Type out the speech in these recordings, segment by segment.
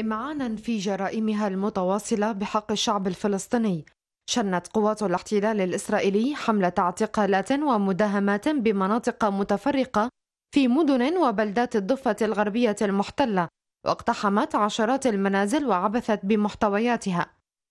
إمعانا في جرائمها المتواصلة بحق الشعب الفلسطيني. شنت قوات الاحتلال الإسرائيلي حملة اعتقالات ومداهمات بمناطق متفرقة في مدن وبلدات الضفة الغربية المحتلة واقتحمت عشرات المنازل وعبثت بمحتوياتها.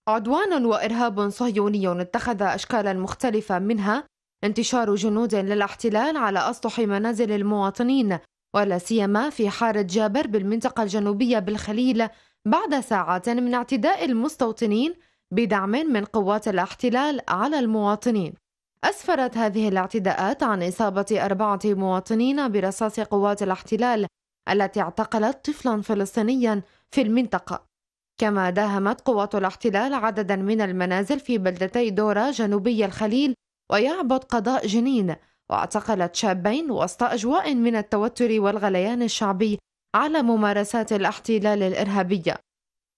عدوان وإرهاب صهيوني اتخذ أشكالا مختلفة منها. انتشار جنود للاحتلال على أسطح منازل المواطنين ولا سيما في حارة جابر بالمنطقة الجنوبية بالخليل بعد ساعات من اعتداء المستوطنين بدعم من قوات الاحتلال على المواطنين. أسفرت هذه الاعتداءات عن إصابة أربعة مواطنين برصاص قوات الاحتلال التي اعتقلت طفلا فلسطينيا في المنطقة. كما داهمت قوات الاحتلال عددا من المنازل في بلدتي دورة جنوبي الخليل ويعبد قضاء جنين واعتقلت شابين وسط أجواء من التوتر والغليان الشعبي على ممارسات الاحتلال الإرهابية.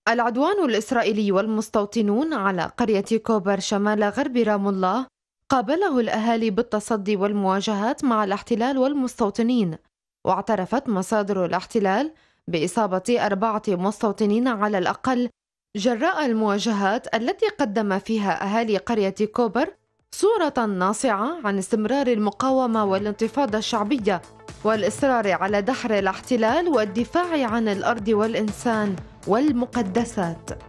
العدوان الإسرائيلي والمستوطنون على قرية كوبر شمال غرب رام الله قابله الأهالي بالتصدي والمواجهات مع الاحتلال والمستوطنين واعترفت مصادر الاحتلال بإصابة أربعة مستوطنين على الأقل جراء المواجهات التي قدم فيها أهالي قرية كوبر صورة ناصعة عن استمرار المقاومة والانتفاضة الشعبية والإصرار على دحر الاحتلال والدفاع عن الأرض والإنسان والمقدسات.